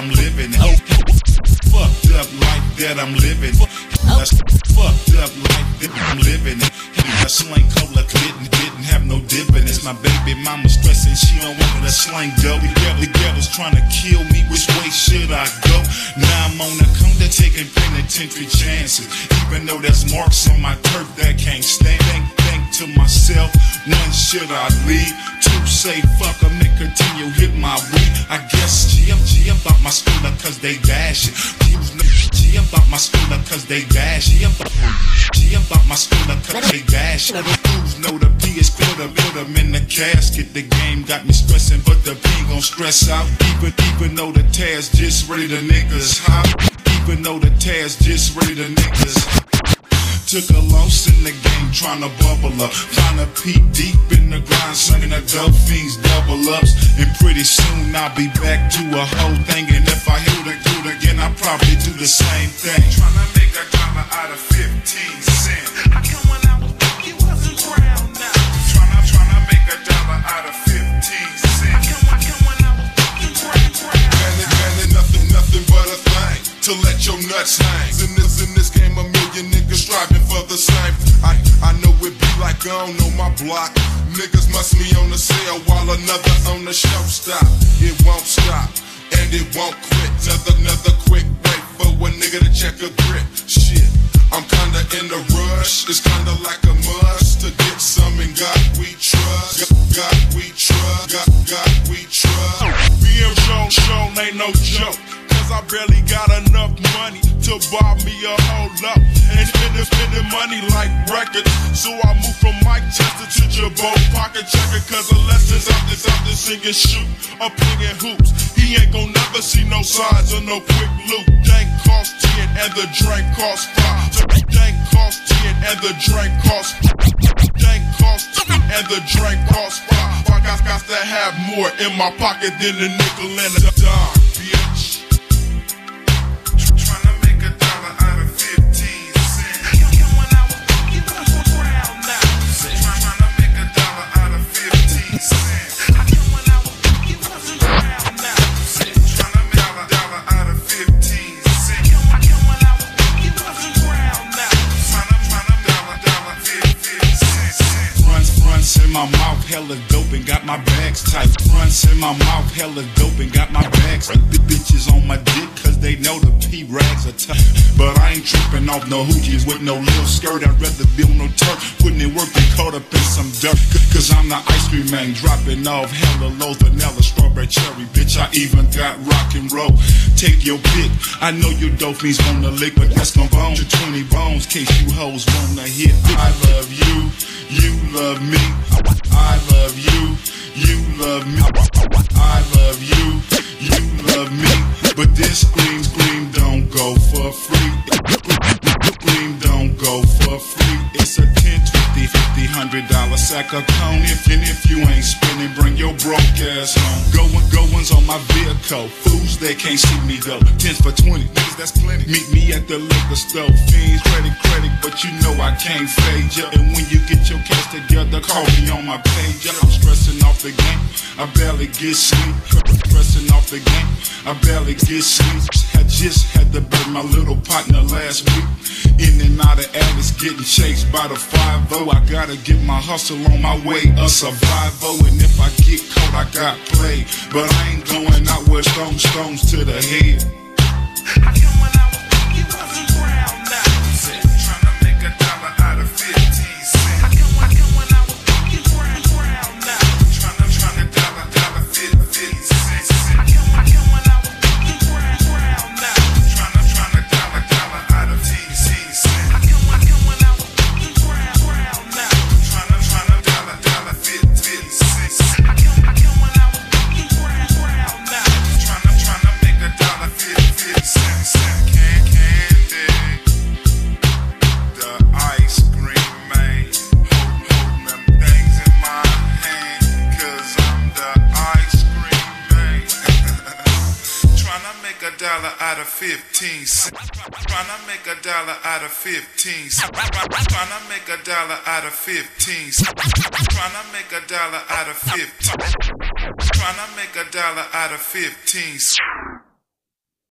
living. Fucked up life that I'm living. That's fucked up life that I'm living. I slang cola, didn't, didn't have no dividends. My baby mama stressing, she don't want to slang dough. The devil, the devil's trying to kill me, which way should I go? Now I'm on the counter taking penitentiary chances. Even though there's marks on my turf that can't stand. Think, think to myself, one should I leave? Two say fuck 'em and continue hit my weed. I guess G up, G about my schooler cause they dashing. G about my schooler cause they dash. G about, G about my schooler cause they dash. Fools know the P is them, put them in the casket. The game got me stressing, but the P gon' stress out. Even, even though the Taz just ready to niggas hop. Even though the Taz just ready to niggas Took a loss in the game, tryna bubble up. Tryna peek deep in the grind, slinging the dope fiends, double ups. And pretty soon I'll be back to a whole thing. And if I hit it good again, I'll probably do the same thing. Tryna make a dollar out of 15 cents. How come when I was you wasn't around now? Tryna, tryna make a dollar out of 15 How cents. how come when I was you wasn't around? Man, nothing, nothing but a thing to let your nuts hang. Niggas striving for the same. I, I know it be like I don't know my block. Niggas must be on the sale while another on the show stop. It won't stop and it won't quit. Another, another quick wait for a nigga to check a grip. Shit. I'm kinda in the rush, it's kinda like a must Cause I barely got enough money to buy me a whole lot. And spending, money like records. So I moved from Mike Chester to Jabot Pocket Checker. Cause the lessons out this, out this singing shoot, up hanging hoops. He ain't gon' never see no signs of no quick loot. Dank cost 10 and the drink cost 5. Dank cost 10 and the drink cost Dank cost 10 and the drink cost 5. I got, got to have more in my pocket than a nickel and a dime, in my mouth, hella dope and got my bags tight. Runs in my mouth, hella dope and got my bags. The bitches on my dick cause they know the P rags are tough. But I ain't tripping off no hoochies with no little skirt. I'd rather be on no turf, putting in work than caught up in some dirt. Cause I'm the ice cream man, dropping off hella low vanilla, strawberry cherry. Bitch, I even got rock and roll. Take your pick. I know you dope means wanna lick, but that's gon' bone to 20 bones. Case you hoes wanna hit. I love you, you love me. I love you, you love me. I love you, you love me. But this scream, scream don't go for free. Scream don't go for free. It's a 10, 20, 50, 100 dollar sack of cone. If and if you ain't spending, bring your broke ass home. Going, goings on my vehicle. Fools, they can't see me though. 10 for 20, niggas, that's plenty. Meet me at the liquor store. Fiends, credit, credit, but you know I can't fade ya. And when you get your cash together, call me on my page. I'm stressing off the game. I barely get sleep. Stressing off the game. I barely get sleep. I just had to bury my little partner last week. In out of alleys, getting chased by the 5 I gotta get my hustle on my way, a survival. And if I get caught, I got played. But I ain't going out with stone stones to the head. Dollar out of 15 cents. Tryna make a dollar out of 15 cents. Tryna make a dollar out of 15 cents. Tryna make a dollar out of 15. Tryna make a dollar out of 15 cents.